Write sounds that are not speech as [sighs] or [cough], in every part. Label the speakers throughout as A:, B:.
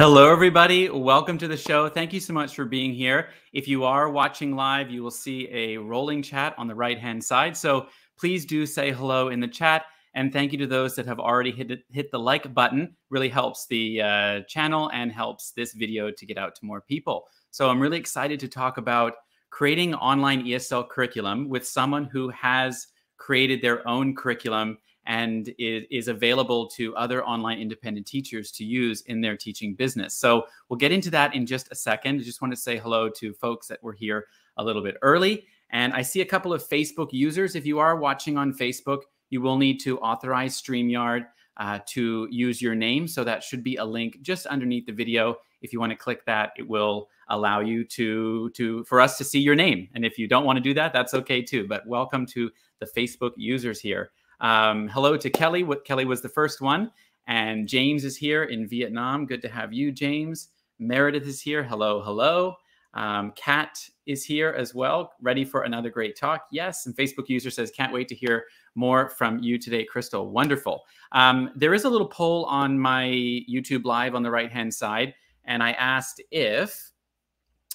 A: Hello, everybody. Welcome to the show. Thank you so much for being here. If you are watching live, you will see a rolling chat on the right hand side. So please do say hello in the chat. And thank you to those that have already hit, hit the like button. Really helps the uh, channel and helps this video to get out to more people. So I'm really excited to talk about creating online ESL curriculum with someone who has created their own curriculum and it is available to other online independent teachers to use in their teaching business. So we'll get into that in just a second. I just want to say hello to folks that were here a little bit early. And I see a couple of Facebook users. If you are watching on Facebook, you will need to authorize StreamYard uh, to use your name. So that should be a link just underneath the video. If you want to click that, it will allow you to to for us to see your name. And if you don't want to do that, that's okay too. But welcome to the Facebook users here. Um, hello to Kelly. What Kelly was the first one, and James is here in Vietnam. Good to have you, James. Meredith is here. Hello, hello. Um, Kat is here as well, ready for another great talk. Yes, and Facebook user says, can't wait to hear more from you today, Crystal. Wonderful. Um, there is a little poll on my YouTube live on the right hand side, and I asked if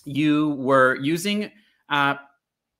A: you were using uh,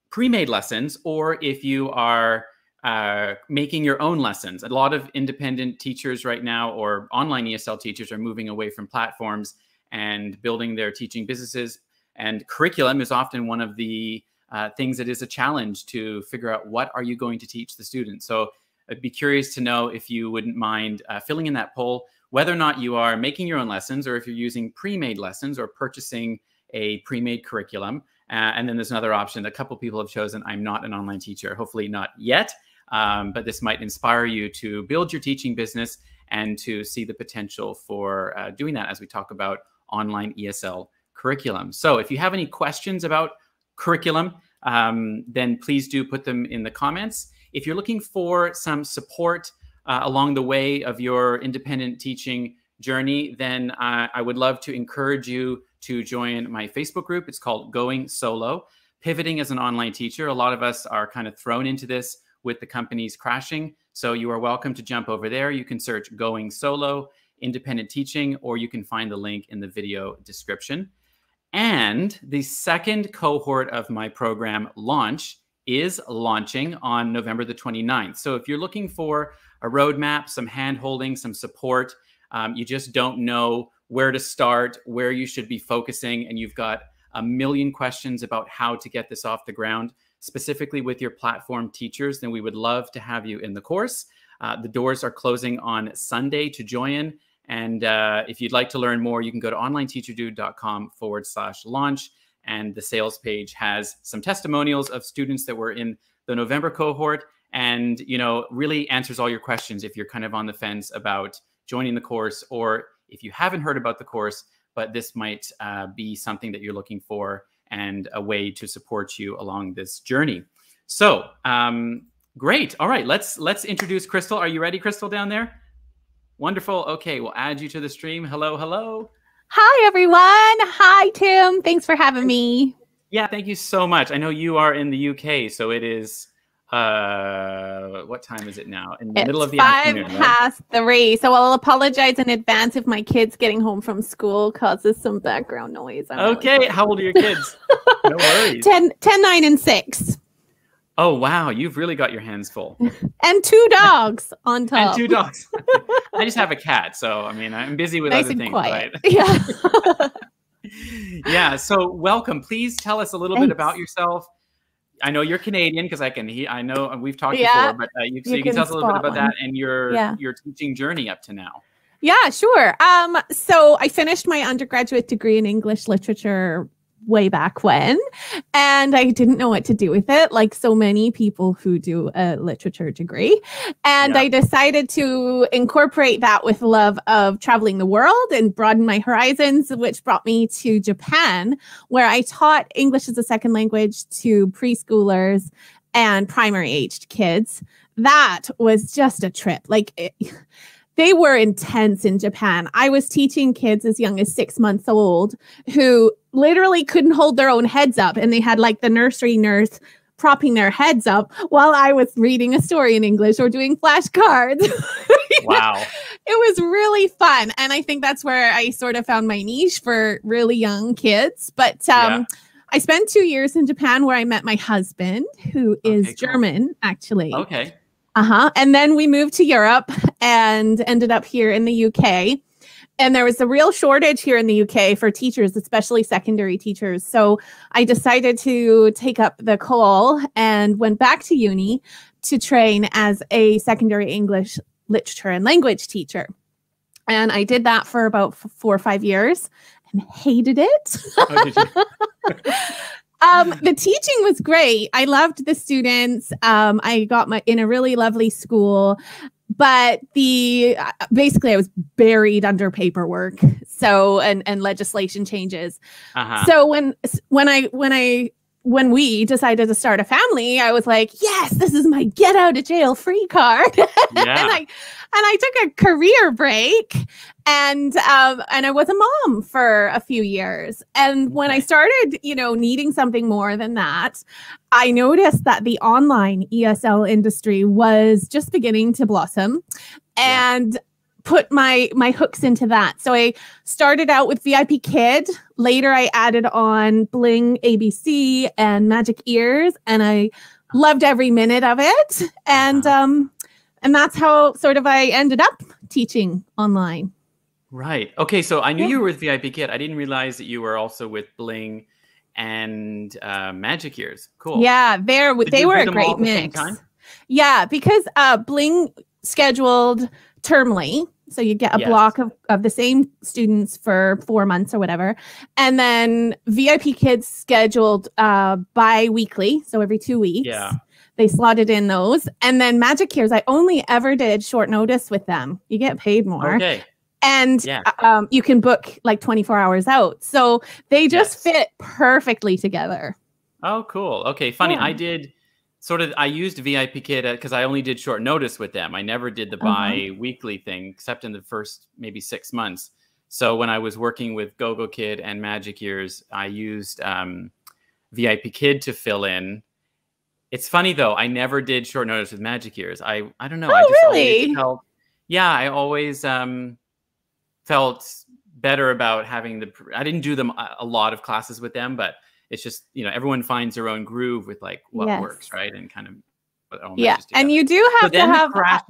A: pre made lessons or if you are uh, making your own lessons. A lot of independent teachers right now or online ESL teachers are moving away from platforms and building their teaching businesses. And curriculum is often one of the uh, things that is a challenge to figure out what are you going to teach the students. So I'd be curious to know if you wouldn't mind uh, filling in that poll, whether or not you are making your own lessons or if you're using pre-made lessons or purchasing a pre-made curriculum. Uh, and then there's another option. A couple people have chosen, I'm not an online teacher. Hopefully not yet. Um, but this might inspire you to build your teaching business and to see the potential for uh, doing that as we talk about online ESL curriculum. So if you have any questions about curriculum, um, then please do put them in the comments. If you're looking for some support uh, along the way of your independent teaching journey, then uh, I would love to encourage you to join my Facebook group. It's called Going Solo. Pivoting as an online teacher, a lot of us are kind of thrown into this with the companies crashing. So you are welcome to jump over there. You can search Going Solo, Independent Teaching, or you can find the link in the video description. And the second cohort of my program launch is launching on November the 29th. So if you're looking for a roadmap, some hand holding, some support, um, you just don't know where to start, where you should be focusing, and you've got a million questions about how to get this off the ground, specifically with your platform teachers, then we would love to have you in the course. Uh, the doors are closing on Sunday to join. And uh, if you'd like to learn more, you can go to onlineteacherdude.com forward slash launch. And the sales page has some testimonials of students that were in the November cohort and, you know, really answers all your questions if you're kind of on the fence about joining the course or if you haven't heard about the course, but this might uh, be something that you're looking for and a way to support you along this journey. So, um, great. All right, let's let's introduce Crystal. Are you ready, Crystal, down there? Wonderful. Okay, we'll add you to the stream. Hello, hello.
B: Hi, everyone. Hi, Tim. Thanks for having me.
A: Yeah, thank you so much. I know you are in the UK, so it is uh what time is it now? In the
B: it's
A: middle of the
B: five
A: afternoon right?
B: past three so i'll apologize in advance if my kids getting home from school causes some background noise. I'm
A: okay
B: sorry.
A: how old are your kids? [laughs] No worries.
B: 10, 10 9 and 6
A: oh wow you've really got your hands full. [laughs]
B: And two dogs on top.
A: and two dogs. [laughs] I just have a cat so i mean i'm busy with
B: nice
A: other
B: and
A: things
B: quiet.
A: right?
B: Yeah.
A: Yeah so welcome. Please tell us a little bit about yourself I know you're Canadian because I can. He, I know and we've talked
B: Yeah,
A: before, but uh, you, so
B: you
A: you can,
B: can
A: tell us a little bit about
B: one.
A: that and your
B: Yeah.
A: your teaching journey up to now.
B: Yeah, sure. Um, so I finished my undergraduate degree in English literature way back when, and I didn't know what to do with it, like so many people who do a literature degree. And
A: Yeah.
B: I decided to incorporate that with love of traveling the world and broaden my horizons, which brought me to Japan, where I taught English as a second language to preschoolers and primary aged kids. That was just a trip. Like it, they were intense in Japan. I was teaching kids as young as six months old who literally couldn't hold their own heads up, and they had like the nursery nurse propping their heads up while I was reading a story in English or doing flashcards. [laughs]
A: Wow.
B: it was really fun. And I think that's where I sort of found my niche for really young kids. But um,
A: Yeah.
B: I spent two years in Japan where I met my husband, who is
A: Okay, cool.
B: German, actually.
A: Okay.
B: Uh huh. And then we moved to Europe and ended up here in the UK. And there was a real shortage here in the UK for teachers, especially secondary teachers. So I decided to take up the call and went back to uni to train as a secondary English literature and language teacher. And I did that for about four or five years and hated it.
A: Oh? [laughs]
B: um, the teaching was great. I loved the students. Um, I got my in a really lovely school, but the uh, basically I was buried under paperwork. So and and legislation changes.
A: Uh-huh.
B: So when when I when I when we decided to start a family, I was like, yes, this is my get out of jail free card. [laughs] and. I and I took a career break and um and I was a mom for a few years. And when I started, you know, needing something more than that, I noticed that the online ESL industry was just beginning to blossom
A: Yeah.
B: and put my my hooks into that. So I started out with VIP Kid. Later I added on Bling ABC and Magic Ears and I loved every minute of it. And um and that's how sort of I ended up teaching online.
A: Right. Okay. So I knew
B: Yeah.
A: you were with VIP Kid. I didn't realize that you were also with Bling and uh, Magic Ears. Cool.
B: Yeah, they're
A: Did
B: they were a great
A: at the same
B: mix. Yeah, because uh Bling scheduled termly. So you get a
A: Yes.
B: block of, of the same students for four months or whatever. And then VIP kids scheduled uh bi-weekly, so every two weeks.
A: Yeah.
B: They slotted in those. And then Magic Ears, I only ever did short notice with them. You get paid more.
A: Okay.
B: And
A: Yeah.
B: uh, um, you can book like 24 hours out. So they just
A: Yes.
B: fit perfectly together.
A: Oh, cool. Okay. Funny.
B: Yeah.
A: I did sort of, I used VIP Kid because I only did short notice with them. I never did the
B: Uh-huh.
A: bi weekly thing except in the first maybe six months. So when I was working with GoGo Kid and Magic Ears, I used um, VIP Kid to fill in. It's funny though. I never did short notice with Magic Ears. I I don't know. I
B: Oh,
A: just always
B: really?
A: felt yeah. I always um, felt better about having the. I didn't do them a, lot of classes with them, but it's just you know everyone finds their own groove with like what
B: Yes.
A: works right and kind of. all
B: Yeah. And you do
A: So
B: have to have
A: crash-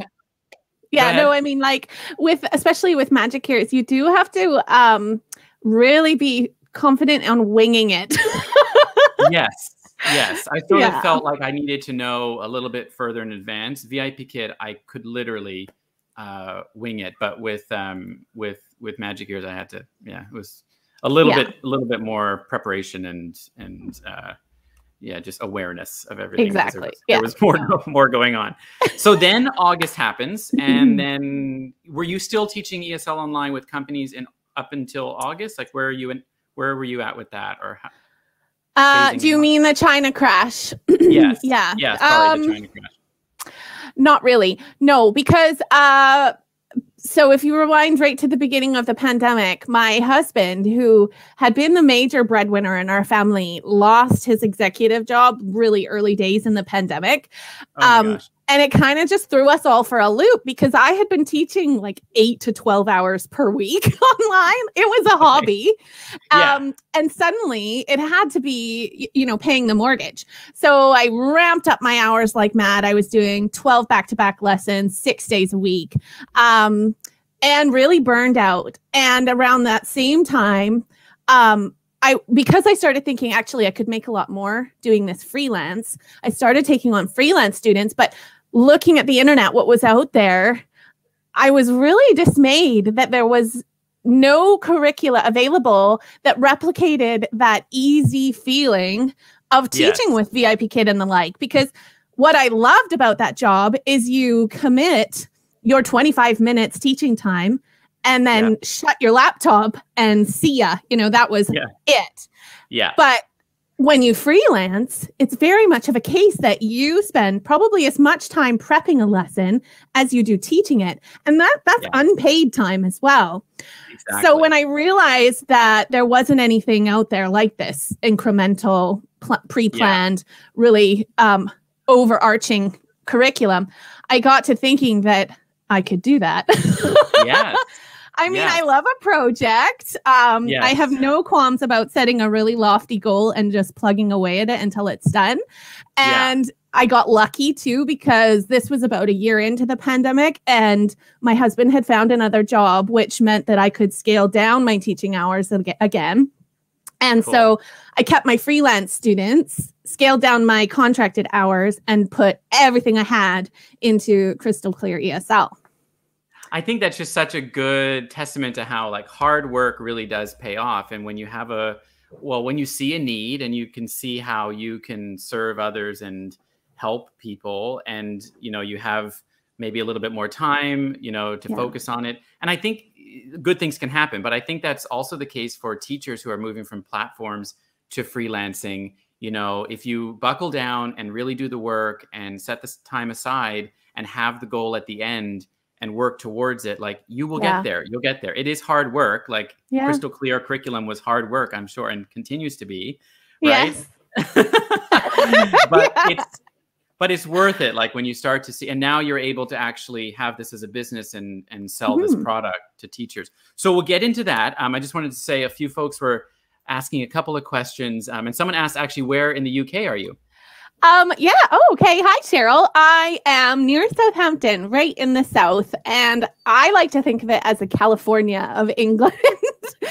B: Yeah, no. I mean like with especially with Magic Ears, you do have to um really be confident on winging it. [laughs]
A: yes yes i sort
B: Yeah.
A: of felt like i needed to know a little bit further in advance vip kid i could literally uh wing it but with um with with magic ears i had to yeah it was a little
B: Yeah.
A: bit a little bit more preparation and and uh yeah just awareness of everything 'cause there
B: Exactly,
A: was,
B: yeah.
A: there was more [laughs] more going on so [laughs] then august happens and then were you still teaching esl online with companies in up until august like where are you in where were you at with that or how,
B: Uh do you mean the China crash? [clears throat]
A: yes
B: yeah.
A: yeah sorry
B: Um,
A: the China crash.
B: Not really. No, because uh so if you rewind right to the beginning of the pandemic, my husband, who had been the major breadwinner in our family, lost his executive job really early days in the pandemic.
A: Oh
B: um,
A: gosh.
B: And it kind of just threw us all for a loop because I had been teaching like eight to 12 hours per week [laughs] online. It was a hobby.
A: Yeah.
B: Um, and suddenly it had to be, you know, paying the mortgage. So I ramped up my hours like mad. I was doing 12 back to back lessons, six days a week, um, and really burned out. And around that same time, um, I because I started thinking actually I could make a lot more doing this freelance. I started taking on freelance students, but looking at the internet, what was out there, I was really dismayed that there was no curricula available that replicated that easy feeling of
A: Yes.
B: teaching with VIP Kid and the like. Because what I loved about that job is you commit your 25 minutes teaching time and then
A: Yeah.
B: shut your laptop and see ya. You know, that was
A: Yeah.
B: it.
A: yeah
B: But when you freelance, it's very much of a case that you spend probably as much time prepping a lesson as you do teaching it. And that that's
A: Yeah.
B: unpaid time as well.
A: exactly.
B: So when I realized that there wasn't anything out there like this incremental, pl- pre-planned, really um, overarching curriculum, I got to thinking that I could do that. [laughs]
A: yes.
B: I mean,
A: Yeah.
B: I love a project. Um, I have no qualms about setting a really lofty goal and just plugging away at it until it's done.
A: Yeah.
B: And I got lucky too because this was about a year into the pandemic, and my husband had found another job, which meant that I could scale down my teaching hours ag- again. And
A: Cool.
B: so I kept my freelance students, scaled down my contracted hours, and put everything I had into Crystal Clear ESL.
A: I think that's just such a good testament to how like hard work really does pay off. And when you have a well, when you see a need and you can see how you can serve others and help people, and you know, you have maybe a little bit more time, you know, to
B: Yeah.
A: focus on it. And I think eh, good things can happen. But I think that's also the case for teachers who are moving from platforms to freelancing. You know, if you buckle down and really do the work and set this time aside and have the goal at the end and work towards it, like you will
B: Yeah.
A: get there. You'll get there. It is hard work. Like
B: Yeah.
A: crystal clear curriculum was hard work, I'm sure, and continues to be. Right?
B: Yes. [laughs]
A: but [laughs]
B: Yeah.
A: it's but it's worth it like when you start to see and now you're able to actually have this as a business and and sell this
B: Mhm.
A: product to teachers so we'll get into that um, i just wanted to say a few folks were asking a couple of questions um, and someone asked actually where in the uk are you
B: Um, yeah. Oh, okay. Hi, Cheryl. I am near Southampton, right in the south, and I like to think of it as the California of [laughs] England.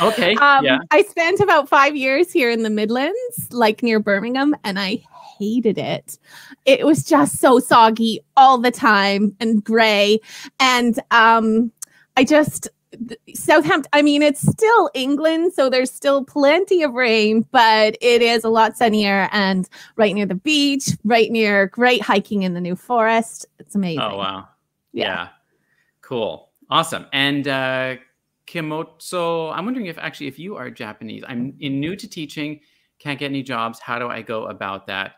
A: okay
B: um,
A: yeah
B: I spent about five years here in the Midlands, like near Birmingham, and I hated it. It was just so soggy all the time and gray. And um, I just, Southampton, I mean, it's still England, so there's still plenty of rain, but it is a lot sunnier and right near the beach, right near great hiking in the New Forest. It's amazing.
A: oh wow
B: Yeah.
A: yeah cool awesome and uh Kimotso, I'm wondering if actually if you are Japanese, I'm in new to teaching, can't get any jobs. How do I go about that?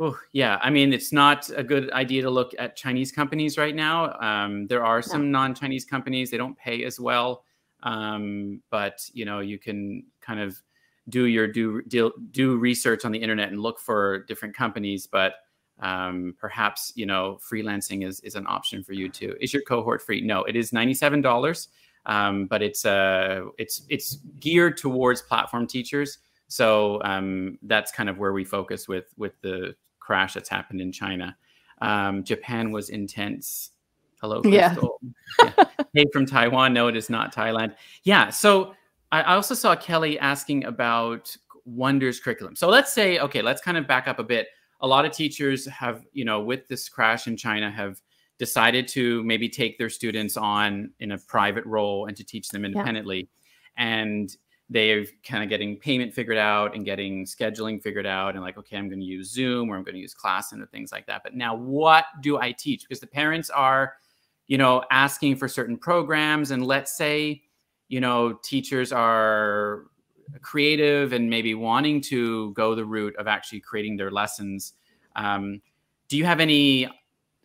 A: Oh, yeah. I mean, it's not a good idea to look at Chinese companies right now. Um, there are some non-Chinese companies; they don't pay as well, um, but you know, you can kind of do your do do, do research on the internet and look for different companies. But um, perhaps you know, freelancing is is an option for you too. Is your cohort free? No, it is ninety seven dollars, um, but it's uh, it's it's geared towards platform teachers. So um, that's kind of where we focus with with the crash that's happened in China. Um, Japan was intense. Hello,
B: Yeah.
A: Crystal. Yeah. [laughs] Hey from Taiwan. No, it is not Thailand. Yeah. So I I also saw Kelly asking about Wonders curriculum. So let's say, okay, let's kind of back up a bit. A lot of teachers have, you know, with this crash in China, have decided to maybe take their students on in a private role and to teach them independently. And they're kind of getting payment figured out and getting scheduling figured out and like okay i'm going to use zoom or i'm going to use class and things like that. But now what do i teach? Because the parents are you know asking for certain programs and let's say you know teachers are creative and maybe wanting to go the route of actually creating their lessons. Um, do you have any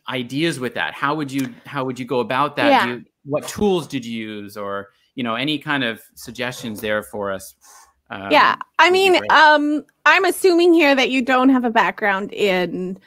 A: ideas with that? How would you how would you go about that?
B: Yeah.
A: Do you, what tools did you use or you know any kind of suggestions there for us um,
B: yeah i mean um i'm assuming here that you don't have a background in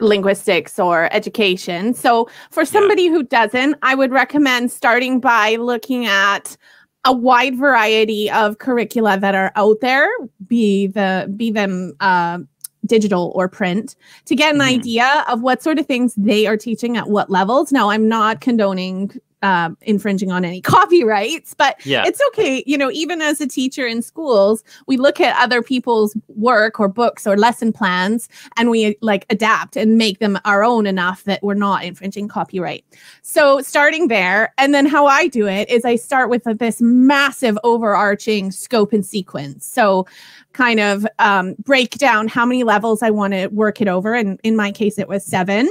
B: linguistics or education. So for somebody who doesn't i would recommend starting by looking at a wide variety of curricula that are out there be the be them uh, digital or print to get an
A: Mhm.
B: idea of what sort of things they are teaching at what levels. Now i'm not condoning uh, infringing on any [laughs] copyrights but
A: yeah.
B: it's okay. You know even as a teacher in schools we look at other people's work or books or lesson plans and we like adapt and make them our own enough that we're not infringing copyright. So starting there and then how i do it is i start with this massive overarching scope and sequence. So kind of um, break down how many levels i want to work it over. And in my case it was seven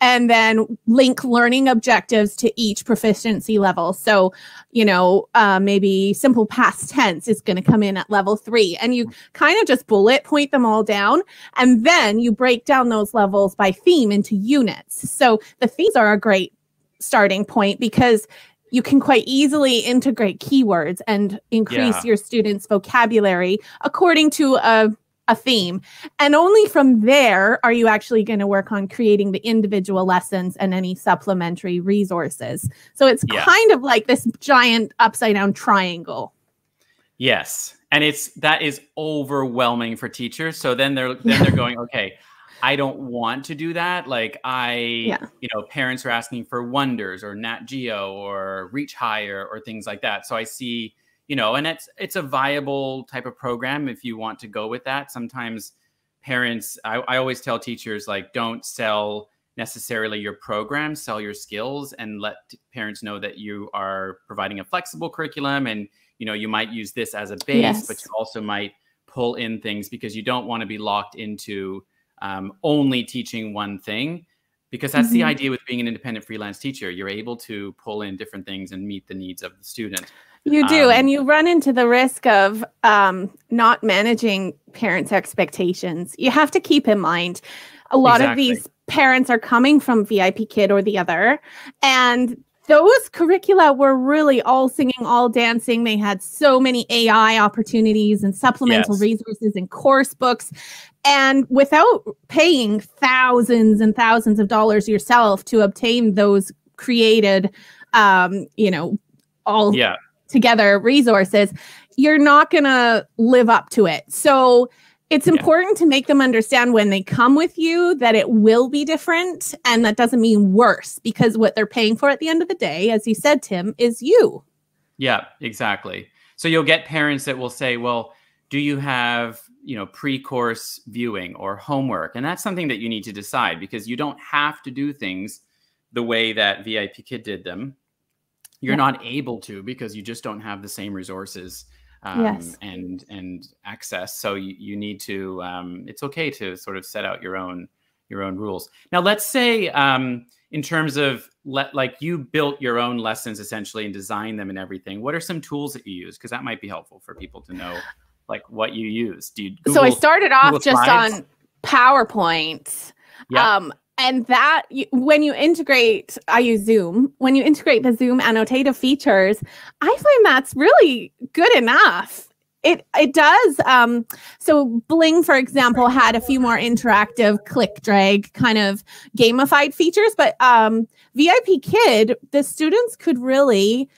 B: and then link learning objectives to each proficiency level. So, you know, uh, maybe simple past tense is going to come in at level three, and you kind of just bullet point them all down. And then you break down those levels by theme into units. So the themes are a great starting point because you can quite easily integrate keywords and increase
A: Yeah.
B: your students' vocabulary according to a a theme. And only from there are you actually going to work on creating the individual lessons and any supplementary resources. So it's yeah. kind of like this giant upside down triangle.
A: Yes. And it's that is overwhelming for teachers. So then they're then they're [laughs] going, okay, I don't want to do that. Like I, yeah. you know, parents are asking for Wonders or Nat Geo or Reach Higher or things like that. So I see you know, and it's it's a viable type of program if you want to go with that. Sometimes parents, I, I always tell teachers like, don't sell necessarily your program, sell your skills, and let parents know that you are providing a flexible curriculum, and you know, you might use this as a base, yes. but you also might pull in things because you don't want to be locked into um, only teaching one thing because that's mm -hmm. the mm-hmm. idea with being an independent freelance teacher you're able to pull in different things and meet the needs of the student
B: you do. Um, and you run into the risk of um, not managing parents' expectations. You have to keep in mind a lot exactly. of these parents are coming from VIP Kid or the other. And those curricula were really all singing, all dancing. They had so many AI opportunities and supplemental yes. resources and course books. And without paying thousands and thousands of dollars yourself to obtain those created, um, you know, all
A: yeah
B: together resources, you're not going to live up to it. So it's important yeah. to make them understand when they come with you that it will be different and that doesn't mean worse because what they're paying for at the end of the day, as you said, Tim, is you.
A: Yeah, exactly. So you'll get parents that will say, well, do you have you know pre-course viewing or homework and that's something that you need to decide because you don't have to do things the way that vip kid did them you're yeah. not able to because you just don't have the same resources um, yes. and and access. So you, you need to. Um, it's okay to sort of set out your own your own rules. Now, let's say um, in terms of let like you built your own lessons essentially and designed them and everything. What are some tools that you use? Because that might be helpful for people to know like what you use. Do you
B: Google, so I started off Google just slides? on PowerPoint. Yeah. Um, and that when you integrate i use zoom. When you integrate the zoom annotative features i find that's really good enough. It it does um, so bling for example had a few more interactive click drag kind of gamified features but um, vip kid the students could really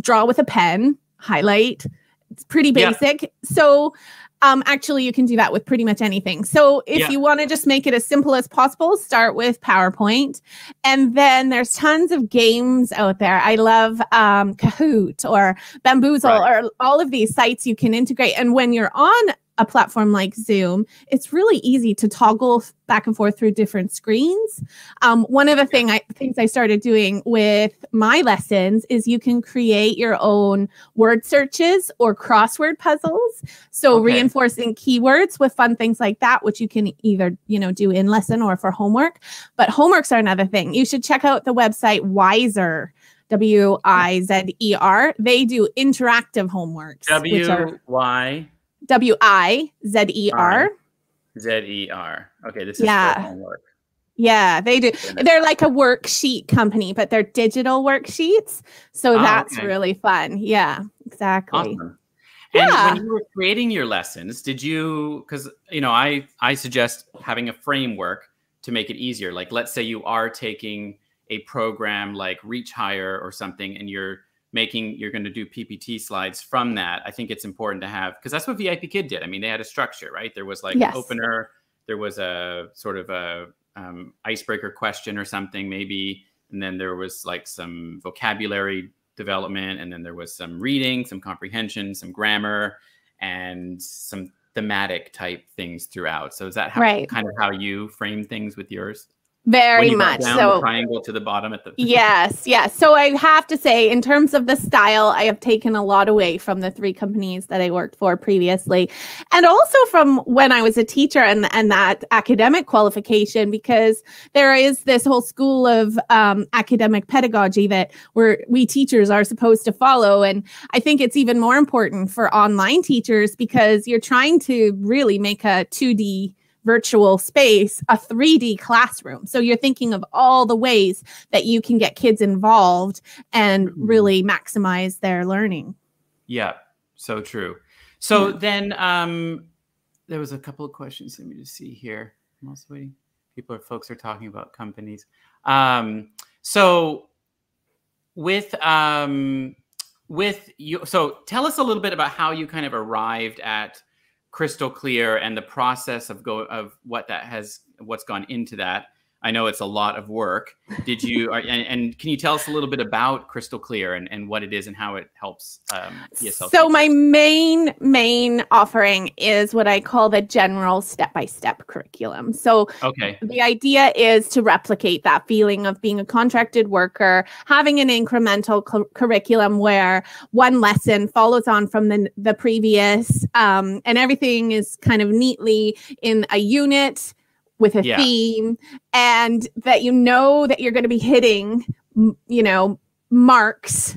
B: draw with a pen highlight it's pretty basic. Yeah. so um, actually, you can do that with pretty much anything. So if yeah. you want to just make it as simple as possible, start with PowerPoint. And then there's tons of games out there. I love um, Kahoot or Baamboozle right. or all of these sites you can integrate. And when you're on a platform like Zoom, it's really easy to toggle back and forth through different screens. Um, one of the thing I, things I started doing with my lessons is you can create your own word searches or crossword puzzles. So okay. reinforcing keywords with fun things like that, which you can either you know do in lesson or for homework. But homeworks are another thing. You should check out the website Wizer. W I Z E R. They do interactive homeworks.
A: W Y
B: W I Z E R.
A: Z E R. Okay, this is yeah. homework.
B: Yeah, they do. They're like a worksheet company, but they're digital worksheets. So oh, that's okay. really fun. Yeah, exactly.
A: Awesome. And yeah. when you were creating your lessons, did you because you know, I I suggest having a framework to make it easier. Like let's say you are taking a program like Reach Higher or something and you're making you're going to do ppt slides from that i think it's important to have because that's what vip kid did i mean they had a structure right there was like yes. opener there was a sort of a um, icebreaker question or something maybe and then there was like some vocabulary development and then there was some reading some comprehension some grammar and some thematic type things throughout so is that how, right. kind of how you frame things with yours
B: very much. so
A: triangle to the bottom at the [laughs]
B: yes yes. So i have to say in terms of the style i have taken a lot away from the three companies that i worked for previously. And also from when i was a teacher and and that academic qualification because there is this whole school of um, academic pedagogy that we're we teachers are supposed to follow. And i think it's even more important for online teachers because you're trying to really make a 2d virtual space a 3D classroom. So you're thinking of all the ways that you can get kids involved and mm-hmm. really maximize their learning.
A: Yeah, so true. So yeah. then um there was a couple of questions. Let me just see here. I'm also waiting. People are folks are talking about companies. Um, so with um, with you, so tell us a little bit about how you kind of arrived at crystal clear and the process of go of what that has what's gone into that I know it's a lot of work. Did you, and, and, can you tell us a little bit about Crystal Clear and, and what it is and how it helps um,
B: ESL? So, my main, main offering is what I call the general step by step curriculum. So,
A: okay.
B: the idea is to replicate that feeling of being a contracted worker, having an incremental cu- curriculum where one lesson follows on from the, the previous, um, and everything is kind of neatly in a unit with a yeah. theme and that you know that you're going to be hitting you know marks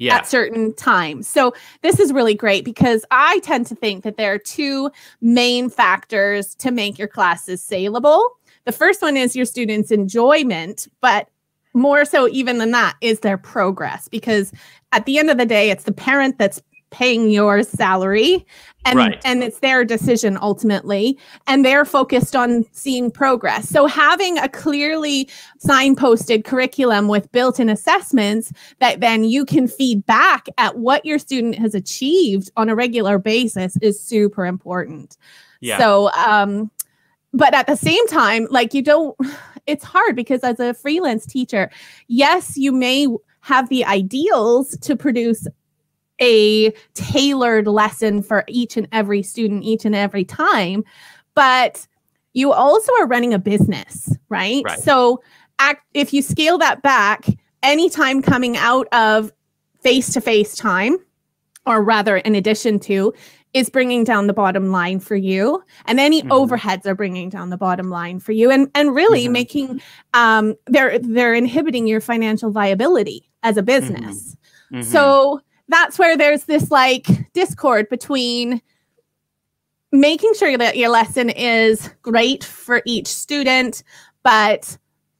B: yeah. at certain times. So this is really great because I tend to think that there are two main factors to make your classes saleable. The first one is your students' enjoyment, but more so even than that is their progress because at the end of the day it's the parent that's paying your salary and right. and it's their decision ultimately and they're focused on seeing progress so having a clearly signposted curriculum with built-in assessments that then you can feed back at what your student has achieved on a regular basis is super important yeah. so um but at the same time like you don't [sighs] it's hard because as a freelance teacher yes you may have the ideals to produce a tailored lesson for each and every student each and every time but you also are running a business right, right. so act, if you scale that back anytime coming out of face-to-face time or rather in addition to is bringing down the bottom line for you and any mm-hmm. overheads are bringing down the bottom line for you and and really mm-hmm. making um they're they're inhibiting your financial viability as a business mm-hmm. mm-hmm. so that's where there's this like discord between making sure that your lesson is great for each student, but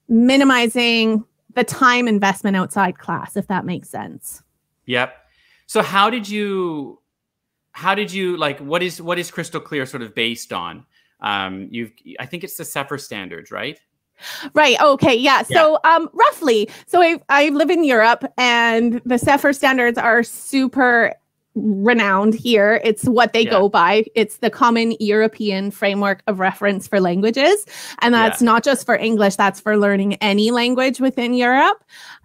B: minimizing the time investment outside class, if that makes sense.
A: Yep. So how did you how did you like what is what is crystal clear sort of based on? Um you've I think it's the CEFR standards, right?
B: Right. Okay. Yeah. So, um, roughly, so I I live in Europe, and the CEFR standards are super renowned here. It's what they yeah. go by. It's the Common European Framework of Reference for Languages, and that's yeah. not just for English. That's for learning any language within Europe.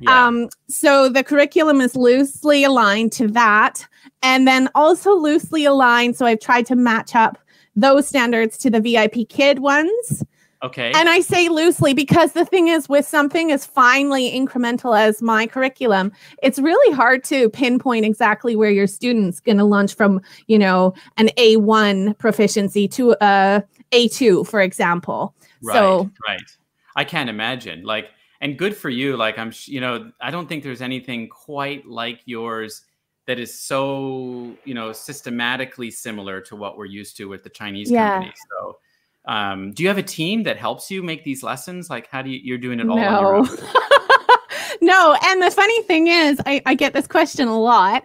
B: Um, so the curriculum is loosely aligned to that, and then also loosely aligned. So I've tried to match up those standards to the VIP Kid ones.
A: Okay.
B: And I say loosely because the thing is, with something as finely incremental as my curriculum, it's really hard to pinpoint exactly where your student's going to launch from, you know, an A1 proficiency to a A2, for example.
A: Right. So, right. I can't imagine. Like, and good for you. Like, I'm, you know, I don't think there's anything quite like yours that is so, you know, systematically similar to what we're used to with the Chinese yeah. company. So, um, do you have a team that helps you make these lessons? Like, how do you, you're doing it all no. on your own? [laughs]
B: no. And the funny thing is, I, I get this question a lot.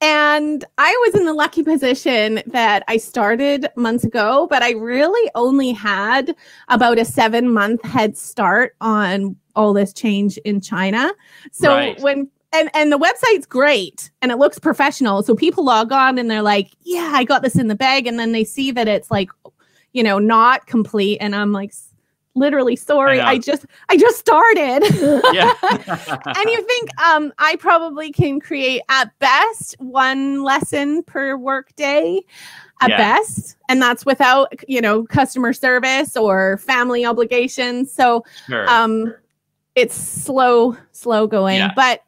B: And I was in the lucky position that I started months ago, but I really only had about a seven month head start on all this change in China. So right. when and and the website's great and it looks professional so people log on and they're like yeah i got this in the bag and then they see that it's like you know, not complete. And I'm like, literally sorry I, I, just i just started [laughs] [laughs] and you think um i probably can create at best one lesson per work day at yeah. best and that's without you know customer service or family obligations so sure. um it's slow slow going yeah. but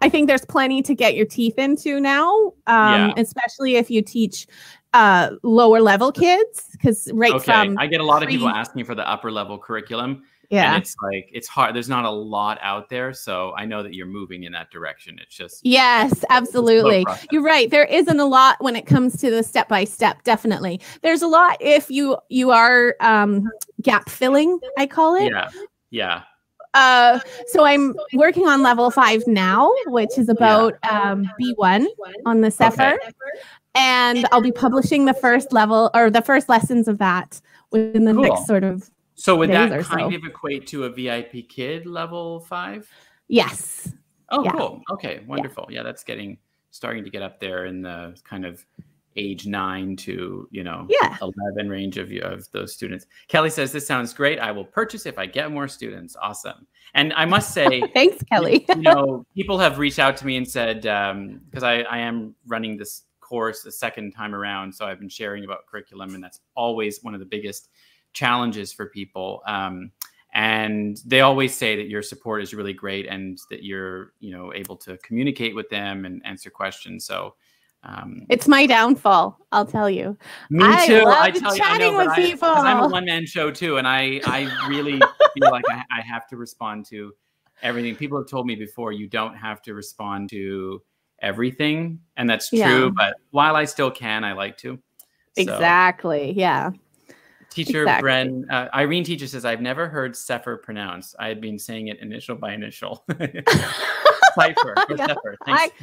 B: i think there's plenty to get your teeth into now um yeah. especially if you teach uh lower level kids because right okay. from
A: I get a lot of people asking for the upper level curriculum. Yeah. And it's like it's hard. There's not a lot out there. So I know that you're moving in that direction. It's just
B: Yes, absolutely. You're right. There isn't a lot when it comes to the step by step, definitely. There's a lot if you you are um gap filling, I call it.
A: Yeah. Yeah.
B: Uh, so I'm working on level five now, which is about um, B1 on the CEFR. Okay. And I'll be publishing the first level or the first lessons of that within the
A: Cool.
B: next sort of
A: So would that kind
B: so.
A: of equate to a VIP kid level five?
B: yes.
A: Oh,
B: Yeah.
A: cool. Okay, wonderful. Yeah. that's getting starting to get up there in the kind of age nine to you know
B: Yeah.
A: eleven range of you of those students. Kelly says this sounds great. I will purchase if I get more students. Awesome. And I must say, [laughs]
B: Thanks, Kelly.
A: you know, people have reached out to me and said um, because I, I am running this course the second time around, so I've been sharing about curriculum, and that's always one of the biggest challenges for people. Um, and they always say that your support is really great and that you're you know able to communicate with them and answer questions. So. Um,
B: It's my downfall, I'll tell you.
A: me
B: I
A: too.
B: love
A: I tell you, I know,
B: with
A: I, 'cause I'm a one man show too, and I I really [laughs] feel like I, I have to respond to everything. People have told me before you don't have to respond to everything, and that's true.
B: Yeah.
A: But while I still can, I like to. So,
B: Exactly. Yeah.
A: Teacher
B: exactly.
A: Bren, uh, Irene teacher says I've never heard Sefer pronounced. I had been saying it initial by initial. [laughs] Cipher. [laughs]
B: Yeah,
A: Sefer. Thanks.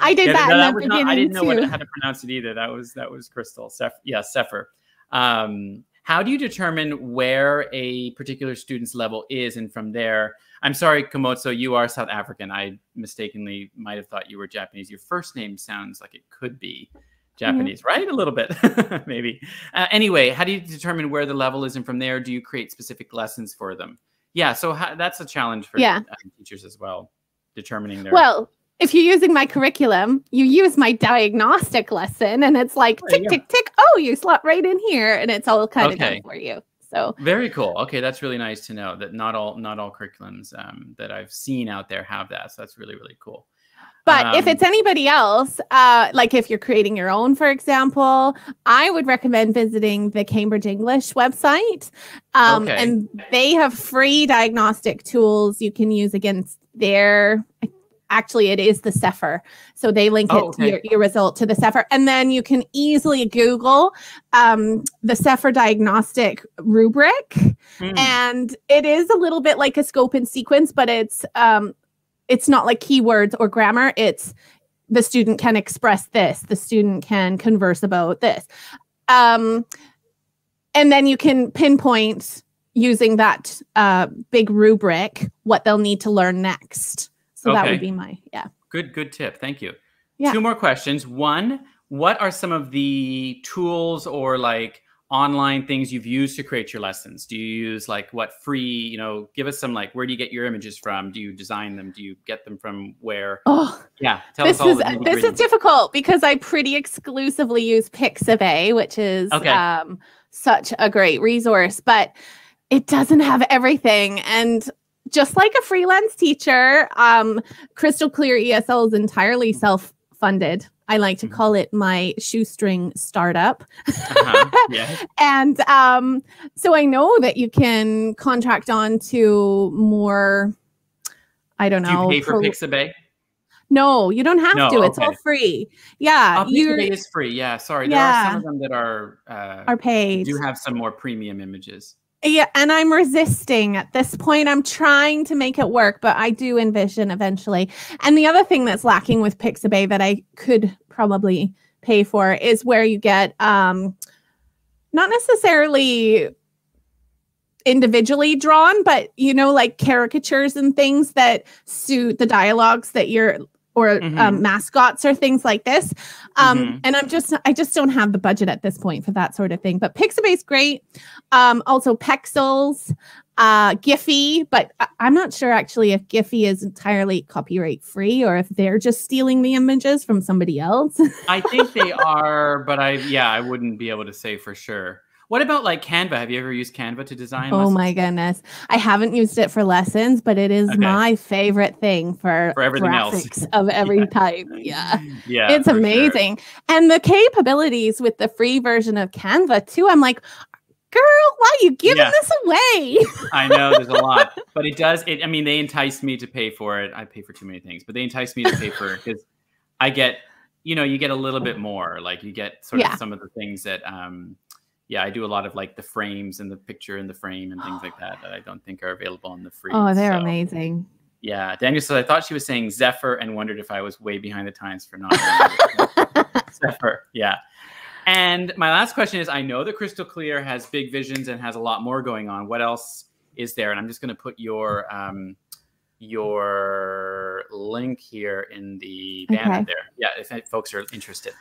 B: I did
A: Yeah,
B: that
A: that
B: the
A: was
B: beginning
A: not- I didn't know what, how to pronounce it either. That was that was Crystal. Seph, yeah, Sefer. Um, how do you determine where a particular student's level is, and from there? I'm sorry, Komoto, you are South African. I mistakenly might have thought you were Japanese. Your first name sounds like it could be Japanese, right? A little bit, [laughs] maybe. Uh, anyway, how do you determine where the level is, and from there, do you create specific lessons for them? Yeah, so how, that's a challenge for
B: Yeah.
A: uh, teachers as well, determining their.
B: Well, if you're using my curriculum, you use my diagnostic lesson and it's like
A: Oh,
B: tick,
A: yeah.
B: tick, tick. Oh, you slot right in here and it's all kind of
A: Okay.
B: done for you. So
A: Very cool. Okay, that's really nice to know that not all not all curriculums um, that I've seen out there have that. So that's really really cool.
B: But if
A: Um,
B: it's anybody else, uh, like if you're creating your own, for example, I would recommend visiting the Cambridge English website. Um,
A: Okay.
B: And they have free diagnostic tools you can use against their. Actually, it is the CEFR. So they link
A: Oh,
B: it to your, your result to the CEFR. And then you can easily Google um, the CEFR diagnostic rubric
A: Hmm.
B: and it is a little bit like a scope and sequence but it's um it's not like keywords or grammar it's the student can express this the student can converse about this um and then you can pinpoint using that uh big rubric what they'll need to learn next so that would be my yeah
A: Good good tip. Thank you.
B: Yeah.
A: Two more questions. One, what are some of the tools or like online things you've used to create your lessons? Do you use like what free, you know, give us some like where do you get your images from? Do you design them? Do you get them from where?
B: oh
A: Yeah, tell
B: this
A: us all
B: is this is difficult because I pretty exclusively use Pixabay, which is
A: Okay.
B: um, such a great resource, but it doesn't have everything. And just like a freelance teacher, um, Crystal Clear ESL is entirely self-funded. I like to
A: Mhm.
B: call it my shoestring startup.
A: Uh-huh. Yeah. [laughs]
B: And um, so I know that you can contract on to more. I don't know.
A: Do you pay for
B: pro-
A: Pixabay?
B: no, you don't have
A: No,
B: to. It's all free. Yeah,
A: Oh,
B: you
A: Pixabay is free. Yeah, sorry. There are some of them that are uh,
B: are paid.
A: do have some more premium images.
B: Yeah, and I'm resisting at this point. I'm trying to make it work, but I do envision eventually. And the other thing that's lacking with Pixabay that I could probably pay for is where you get um not necessarily individually drawn, but you know, like caricatures and things that suit the dialogues that you're or
A: Mhm.
B: um, mascots or things like this. Um,
A: Mhm.
B: And I'm just, I just don't have the budget at this point for that sort of thing. But Pixabay's great. Um, also Pexels, uh, Giphy, but I- I'm not sure actually if Giphy is entirely copyright free or if they're just stealing the images from somebody else.
A: I think they [laughs] are, but I yeah, I wouldn't be able to say for sure. What about like Canva? Have you ever used Canva to design?
B: oh
A: lessons?
B: my goodness. I haven't used it for lessons, but it is
A: Okay.
B: my favorite thing for,
A: For everything else.
B: of [laughs] every
A: Yeah.
B: type. Yeah.
A: Yeah,
B: it's
A: for sure.
B: amazing. And the capabilities with the free version of Canva too. I'm like, girl, why are you giving
A: Yeah.
B: this away? [laughs]
A: I know there's a lot, but it does. It, I mean, they entice me to pay for it. I pay for too many things, but they entice me to pay for it because I get, you know, you get a little bit more. Like you get sort
B: Yeah.
A: of some of the things that, um, yeah, I do a lot of like the frames and the picture in the frame and things like [gasps] that that I don't think are available on the free.
B: oh, they're
A: so,
B: amazing.
A: Yeah, Daniel said I thought she was saying Zephyr and wondered if I was way behind the times for not. [laughs] Zephyr, yeah. And my last question is I know that Crystal Clear has big visions and has a lot more going on. What else is there? And I'm just going to put your um, your link here in the banner okay. there. Yeah, if folks are interested.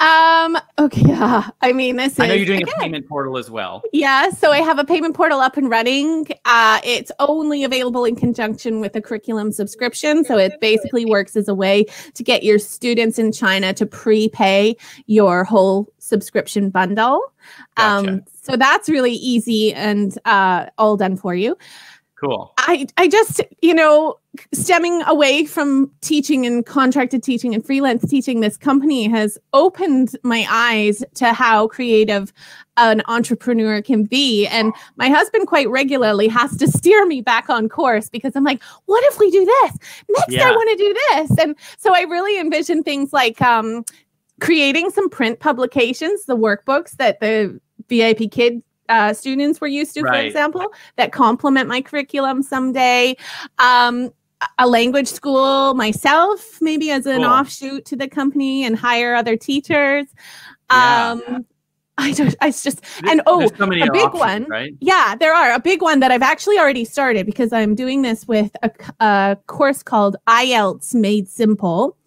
B: Um, okay, yeah. I mean, this
A: I know you're doing again, a payment portal as well.
B: Yeah, so I have a payment portal up and running. Uh, it's only available in conjunction with a curriculum subscription. So it basically works as a way to get your students in China to prepay your whole subscription bundle. Gotcha. Um, so that's really easy and uh, all done for you.
A: Cool.
B: I, I just, you know, stemming away from teaching and contracted teaching and freelance teaching, this company has opened my eyes to how creative an entrepreneur can be. And my husband quite regularly has to steer me back on course because I'm like, what if we do this? Next, yeah. I want to do this. And so I really envision things like um, creating some print publications, the workbooks that the VIP Kid uh, students were used to, right. for example, that complement my curriculum someday. Um, a language school myself, maybe as an cool. offshoot to the company and hire other teachers. Yeah. Um, I don't, I just, and oh, so a big options, one. Right? Yeah, there are a big one that I've actually already started because I'm doing this with a, a course called IELTS Made Simple.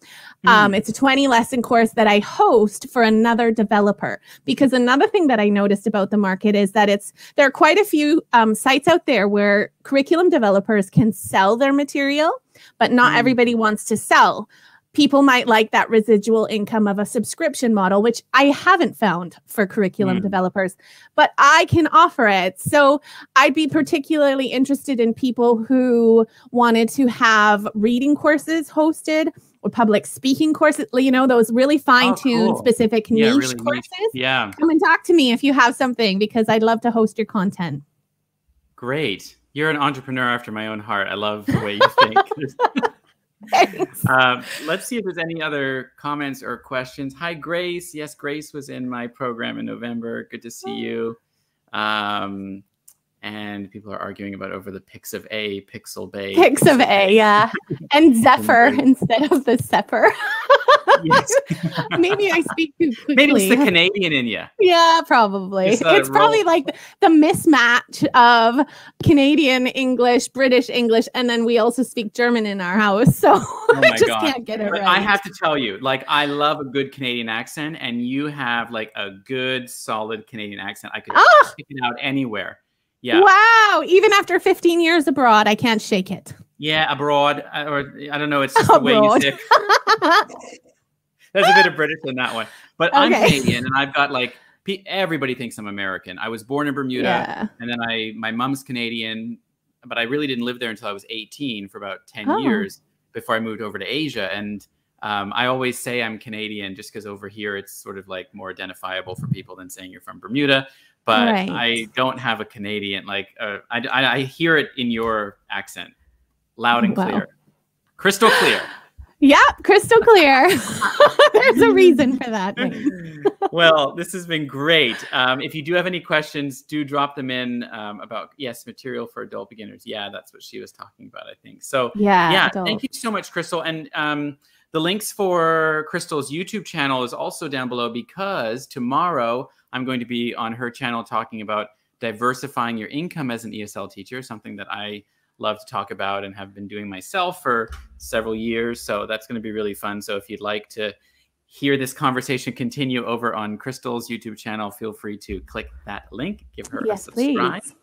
B: Um, hmm. it's a 20 lesson course that I host for another developer. Because another thing that I noticed about the market is that it's there are quite a few um, sites out there where curriculum developers can sell their material, but not mm. everybody wants to sell. People might like that residual income of a subscription model, which I haven't found for curriculum mm. developers, but I can offer it. So I'd be particularly interested in people who wanted to have reading courses hosted or public speaking courses, you know, those really fine tuned, oh, cool. specific niche yeah, really courses. Niche.
A: Yeah.
B: Come and talk to me if you have something because I'd love to host your content.
A: Great. You're an entrepreneur after my own heart. I love the way you think. [laughs] [laughs] um, let's see if there's any other comments or questions. Hi, Grace. Yes, Grace was in my program in November. Good to see you. Um, and people are arguing about over the Pix of A, Pixel Bay.
B: Pixabay, yeah. [laughs] And Zephyr instead of the Zephyr. [laughs] Maybe I speak too quickly. [laughs]
A: Maybe it's the Canadian in you.
B: Yeah, probably. It's, it's probably like the mismatch of Canadian English, British English, and then we also speak German in our house. So oh I just God. can't get it right.
A: I have to tell you, like, I love a good Canadian accent, and you have like a good, solid Canadian accent. I could oh! pick it out anywhere. Yeah.
B: Wow. Even after 15 years abroad, I can't shake it.
A: Yeah, abroad, uh, or I don't know. It's just the way you say. [laughs] There's a bit of British in that one, but okay. I'm Canadian, and I've got like everybody thinks I'm American. I was born in Bermuda, yeah. and then I my mom's Canadian, but I really didn't live there until I was 18 for about 10 oh. years before I moved over to Asia. And um, I always say I'm Canadian just because over here it's sort of like more identifiable for people than saying you're from Bermuda but right. I don't have a Canadian like uh, I, I, I hear it in your accent, loud and wow. clear, crystal clear. [laughs]
B: Yep, crystal clear. [laughs] There's a reason for that. [laughs]
A: well, this has been great. Um, if you do have any questions, do drop them in um, about yes, material for adult beginners. Yeah, that's what she was talking about. I think so.
B: Yeah.
A: Yeah. Adult. Thank you so much, Crystal. And um, the links for Crystal's YouTube channel is also down below because tomorrow I'm going to be on her channel talking about diversifying your income as an ESL teacher, something that I love to talk about and have been doing myself for several years. So that's going to be really fun. So if you'd like to hear this conversation continue over on Crystal's YouTube channel, feel free to click that link, give her yes, a subscribe. Please.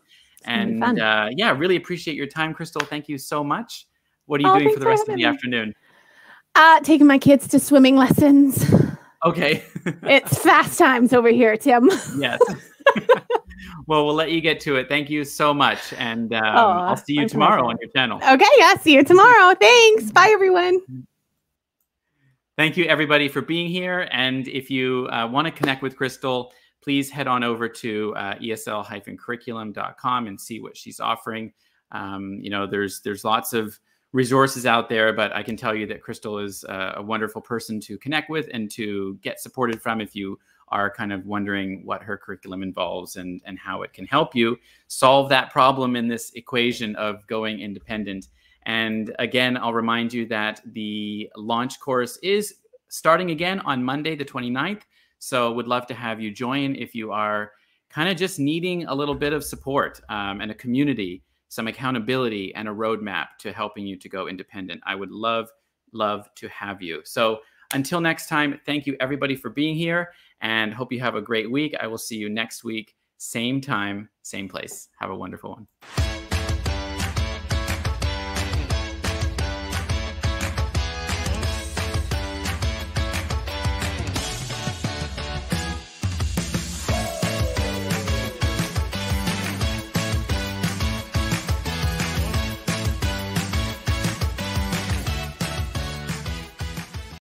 A: And uh, yeah, really appreciate your time, Crystal. Thank you so much. What are you oh, doing for the rest of the me. afternoon?
B: Uh, taking my kids to swimming lessons.
A: Okay. [laughs]
B: it's fast times over here, Tim.
A: yes. [laughs] well, we'll let you get to it. Thank you so much. And um, oh, I'll see you tomorrow pleasure. on your channel.
B: Okay. Yeah. See you tomorrow. Thanks. Bye, everyone.
A: Thank you, everybody, for being here. And if you uh, want to connect with Crystal, please head on over to uh, esl-curriculum.com and see what she's offering. Um, you know, there's there's lots of resources out there, but I can tell you that Crystal is a, a, wonderful person to connect with and to get supported from if you are kind of wondering what her curriculum involves and, and how it can help you solve that problem in this equation of going independent. And again, I'll remind you that the launch course is starting again on Monday, the 29th. So would love to have you join if you are kind of just needing a little bit of support um, and a community, some accountability, and a roadmap to helping you to go independent. I would love, love to have you. So until next time, thank you everybody for being here and hope you have a great week. I will see you next week, same time, same place. Have a wonderful one.